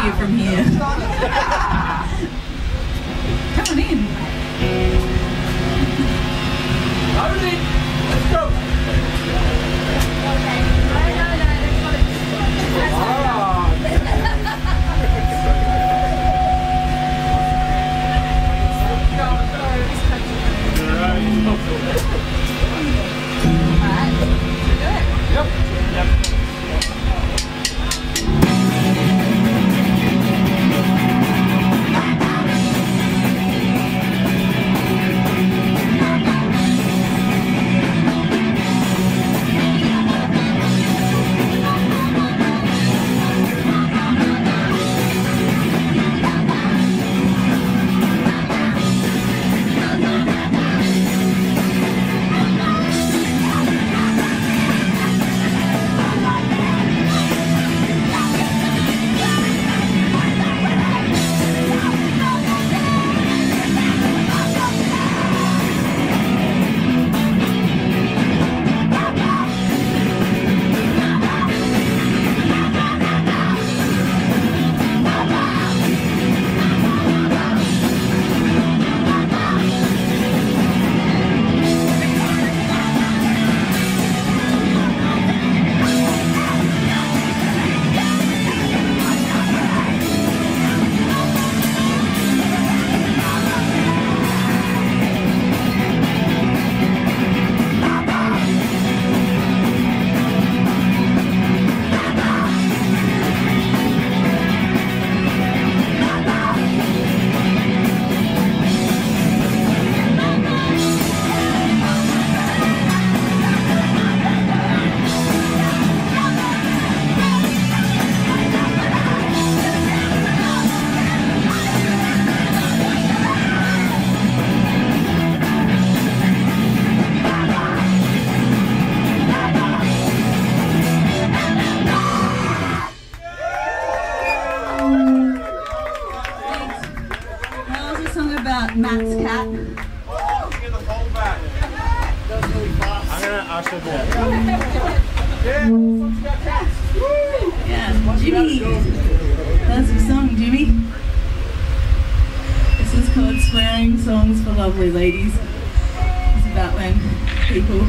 see it from here. Come on in. Let's go. Called Swearing Songs for Lovely Ladies. It's about when people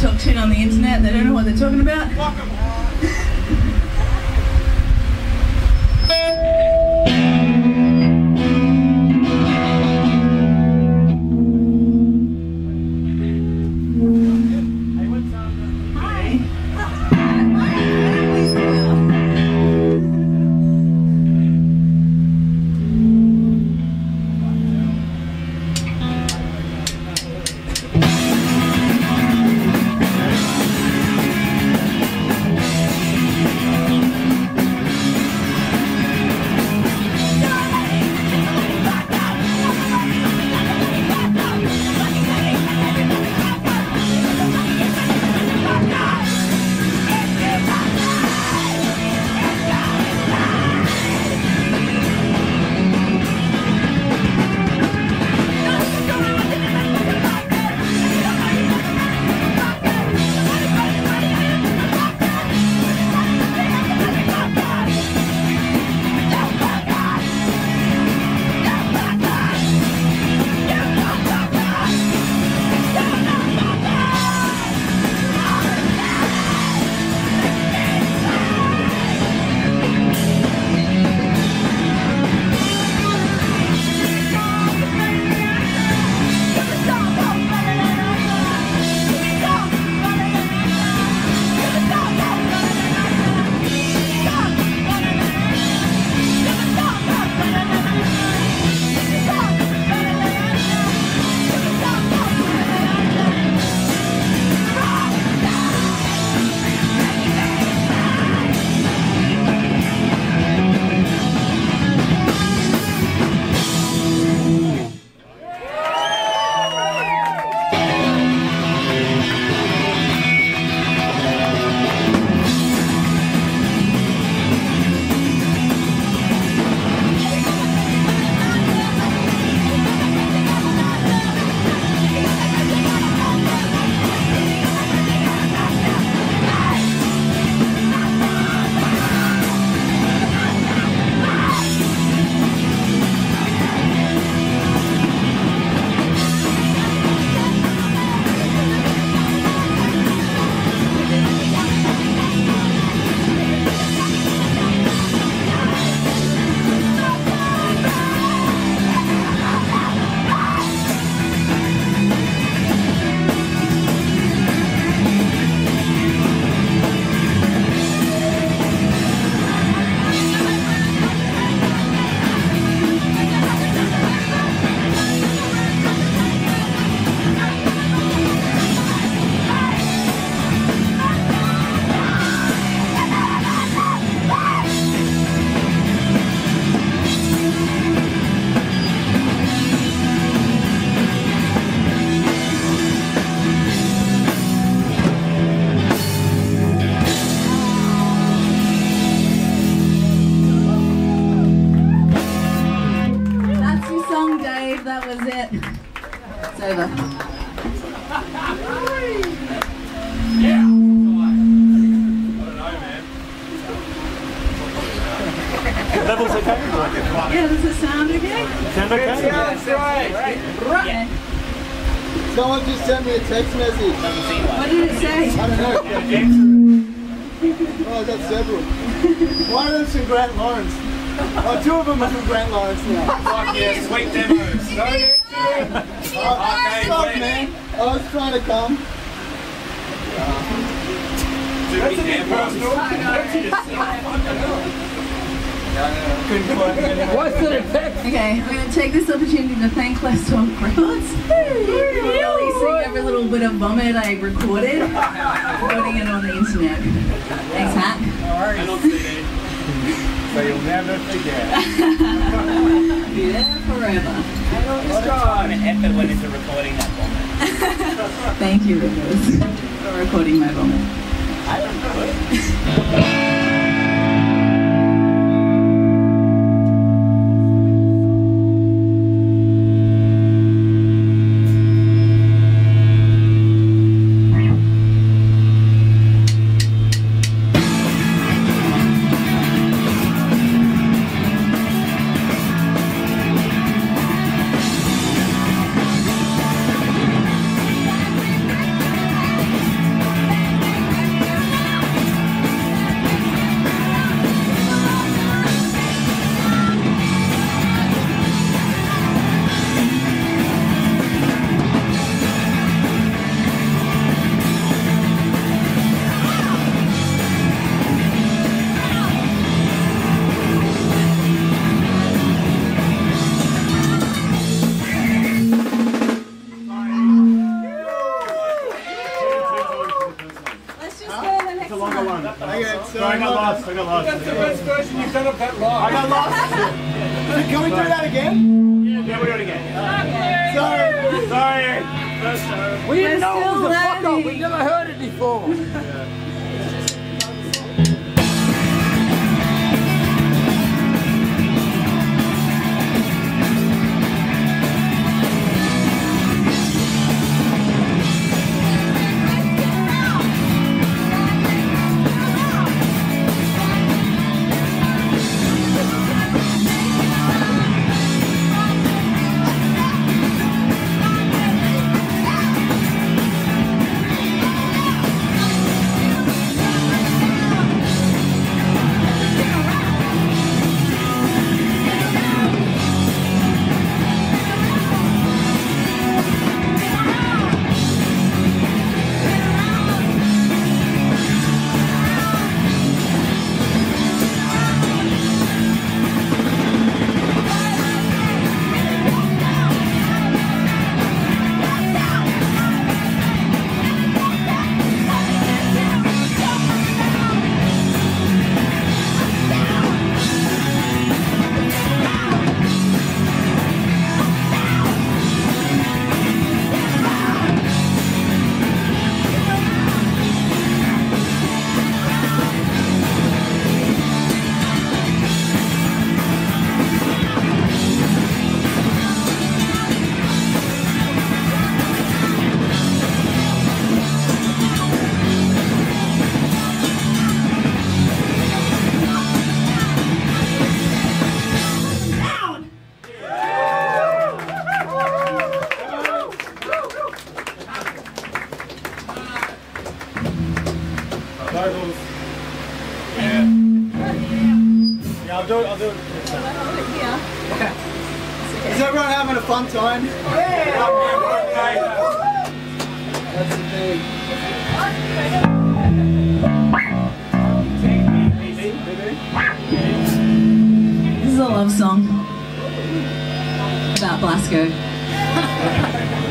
talk shit on the internet, they don't know what they're talking about. Text message. What did it say? I don't know. Oh, I got several. One of them's from Grant Lawrence. Oh, two of them are from Grant Lawrence now. Fuck yeah, sweet demos. No Oh, Okay, stop, wait. man. I was trying to come. That's a bit personal. Okay, I'm going to take this opportunity to thank Less Talk Records for releasing every little bit of vomit I recorded, putting it on the internet. Thanks, Hack. And on CD. So you'll never forget. Be there forever. What an effort went into recording that vomit. Thank you, Rivers, for recording my vomit. Let's I got lost. I got lost. That's the best version you've done of that I got lost. Can we do that again? Yeah, we do it again. Sorry. Sorry. We didn't know it still was a fuck up. We never heard it before. Is a love song about Blasco.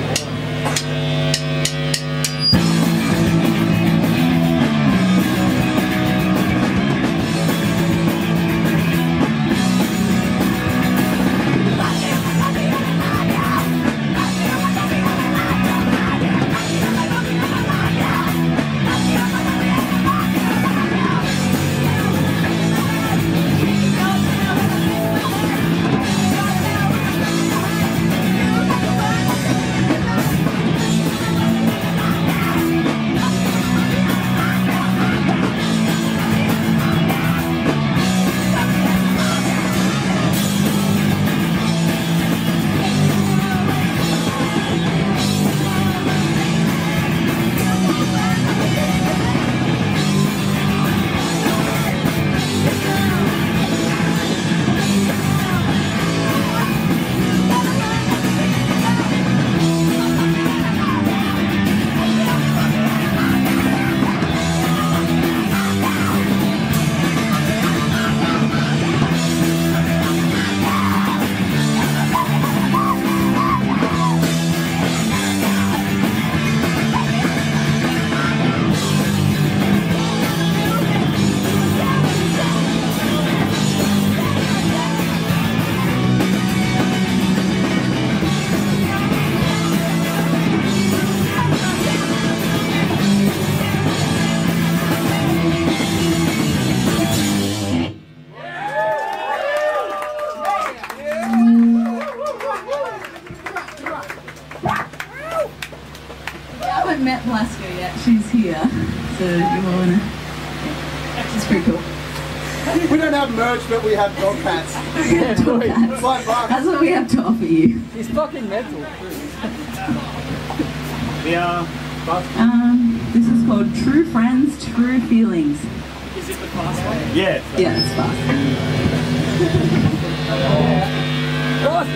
don't have merch, but we have dog pats. Dog cats. Five bucks. That's what we have to offer you. He's fucking mental. The uh. Um, this is called True Friends, True Feelings. Is it the fast one? Yeah. Yeah, it's fast. Last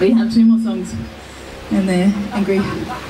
We have two more songs, and they're angry.